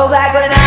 Oh, back when I